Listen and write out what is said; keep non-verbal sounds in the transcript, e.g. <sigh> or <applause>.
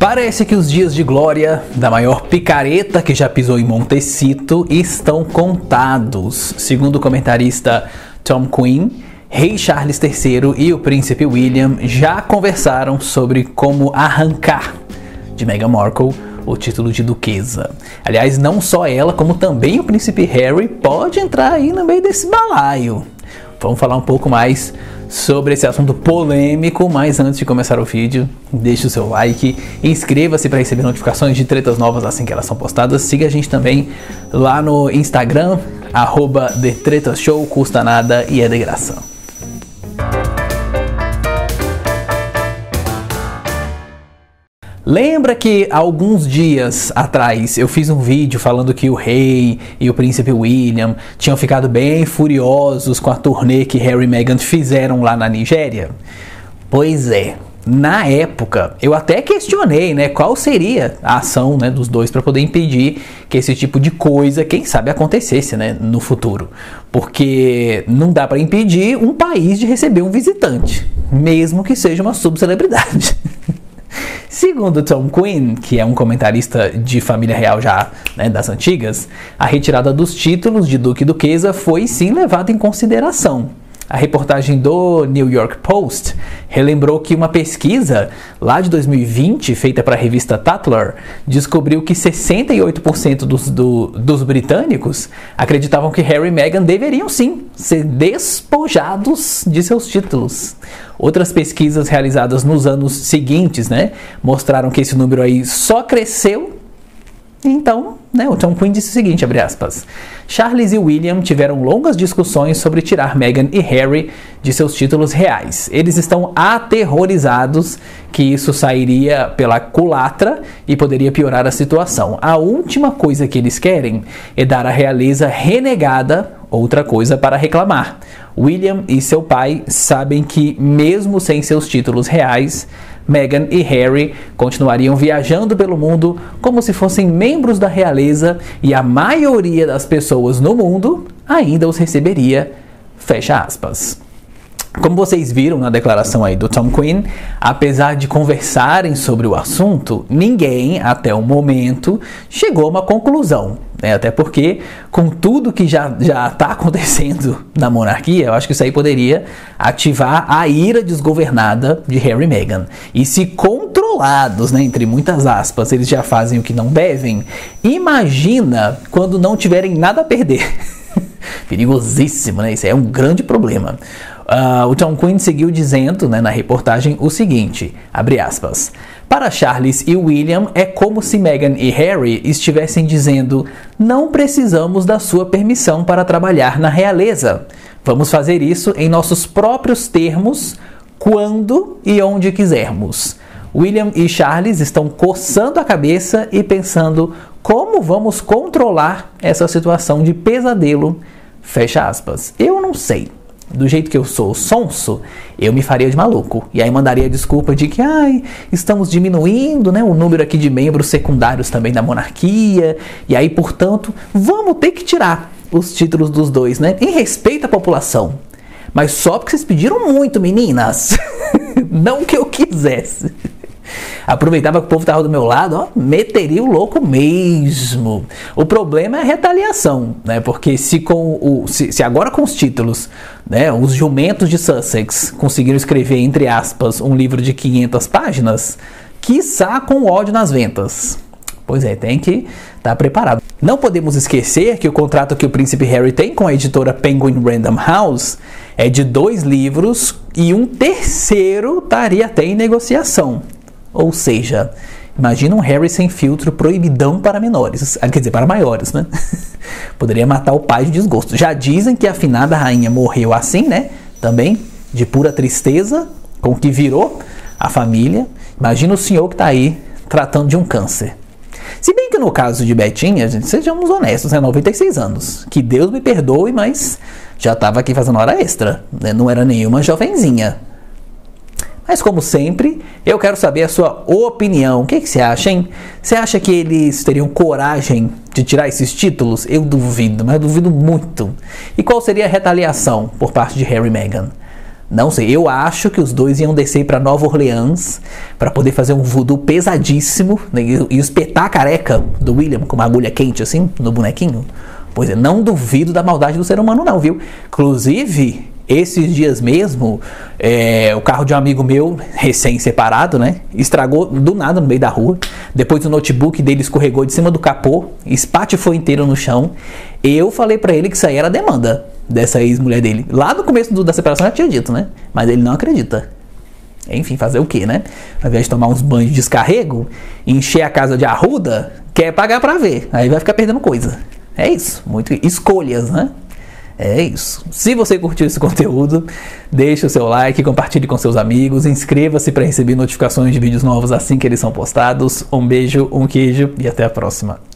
Parece que os dias de glória da maior picareta que já pisou em Montecito estão contados. Segundo o comentarista Tom Quinn, Rei Charles III e o príncipe William já conversaram sobre como arrancar de Meghan Markle o título de duquesa. Aliás, não só ela, como também o príncipe Harry pode entrar aí no meio desse balaio. Vamos falar um pouco mais sobre esse assunto polêmico, mas antes de começar o vídeo, deixe o seu like, inscreva-se para receber notificações de tretas novas assim que elas são postadas. Siga a gente também lá no Instagram, arroba Show, custa nada e é de graça. Lembra que alguns dias atrás eu fiz um vídeo falando que o rei e o príncipe William tinham ficado bem furiosos com a turnê que Harry e Meghan fizeram lá na Nigéria? Pois é, na época, eu até questionei, né, qual seria a ação, né, dos dois para poder impedir que esse tipo de coisa, quem sabe, acontecesse, né, no futuro. Porque não dá para impedir um país de receber um visitante, mesmo que seja uma subcelebridade. <laughs> Segundo Tom Quinn, que é um comentarista de família real já né, das antigas, a retirada dos títulos de Duque e Duquesa foi sim levada em consideração. A reportagem do New York Post relembrou que uma pesquisa lá de 2020, feita para a revista Tatler, descobriu que 68% dos, do, dos britânicos acreditavam que Harry e Meghan deveriam sim ser despojados de seus títulos. Outras pesquisas realizadas nos anos seguintes né, mostraram que esse número aí só cresceu então, né, o Tom Quinn disse o seguinte, aspas, Charles e William tiveram longas discussões sobre tirar Meghan e Harry de seus títulos reais. Eles estão aterrorizados que isso sairia pela culatra e poderia piorar a situação. A última coisa que eles querem é dar à realeza renegada outra coisa para reclamar. William e seu pai sabem que, mesmo sem seus títulos reais, Meghan e Harry continuariam viajando pelo mundo como se fossem membros da realeza e a maioria das pessoas no mundo ainda os receberia. Fecha aspas. Como vocês viram na declaração aí do Tom Quinn, apesar de conversarem sobre o assunto, ninguém, até o momento, chegou a uma conclusão. Né? Até porque, com tudo que já está acontecendo na monarquia, eu acho que isso aí poderia ativar a ira desgovernada de Harry e Meghan. E se controlados, né, entre muitas aspas, eles já fazem o que não devem, imagina quando não tiverem nada a perder. <laughs> Perigosíssimo, né? Isso é um grande problema. Uh, o Tom Quinn seguiu dizendo né, na reportagem o seguinte: aspas. Para Charles e William, é como se Meghan e Harry estivessem dizendo: não precisamos da sua permissão para trabalhar na realeza. Vamos fazer isso em nossos próprios termos, quando e onde quisermos. William e Charles estão coçando a cabeça e pensando como vamos controlar essa situação de pesadelo. Fecha aspas. Eu não sei do jeito que eu sou sonso, eu me faria de maluco. E aí mandaria a desculpa de que, ai, estamos diminuindo né, o número aqui de membros secundários também da monarquia, e aí, portanto, vamos ter que tirar os títulos dos dois, né? Em respeito à população. Mas só porque vocês pediram muito, meninas. <laughs> Não que eu quisesse aproveitava que o povo estava do meu lado, ó, meteria o louco mesmo. O problema é a retaliação, né? Porque se com o se, se agora com os títulos, né, os jumentos de Sussex conseguiram escrever entre aspas um livro de 500 páginas, quiçá com ódio nas ventas. Pois é, tem que estar tá preparado. Não podemos esquecer que o contrato que o príncipe Harry tem com a editora Penguin Random House é de dois livros e um terceiro estaria até em negociação. Ou seja, imagina um Harry sem filtro proibidão para menores, ah, quer dizer, para maiores, né? <laughs> Poderia matar o pai de desgosto. Já dizem que a afinada rainha morreu assim, né? Também de pura tristeza com o que virou a família. Imagina o senhor que está aí tratando de um câncer. Se bem que no caso de Betinha, gente, sejamos honestos, é né? 96 anos. Que Deus me perdoe, mas já estava aqui fazendo hora extra. Né? Não era nenhuma jovenzinha. Mas como sempre, eu quero saber a sua opinião. O que, que, você acha, hein? Você acha que eles teriam coragem de tirar esses títulos? Eu duvido, mas eu duvido muito. E qual seria a retaliação por parte de Harry e Meghan? Não sei, eu acho que os dois iam descer para Nova Orleans para poder fazer um voodoo pesadíssimo né, e espetar a careca do William com uma agulha quente assim no bonequinho. Pois é, não duvido da maldade do ser humano, não, viu? Inclusive, esses dias mesmo, é, o carro de um amigo meu, recém-separado, né? Estragou do nada no meio da rua. Depois o notebook dele escorregou de cima do capô, espatifou inteiro no chão. Eu falei para ele que isso aí era demanda dessa ex-mulher dele. Lá no começo do, da separação já tinha dito, né? Mas ele não acredita. Enfim, fazer o que, né? Ao invés de tomar uns banhos de descarrego, encher a casa de arruda, quer pagar pra ver. Aí vai ficar perdendo coisa. É isso. Muito escolhas, né? É isso. Se você curtiu esse conteúdo, deixe o seu like, compartilhe com seus amigos, inscreva-se para receber notificações de vídeos novos assim que eles são postados. Um beijo, um queijo e até a próxima.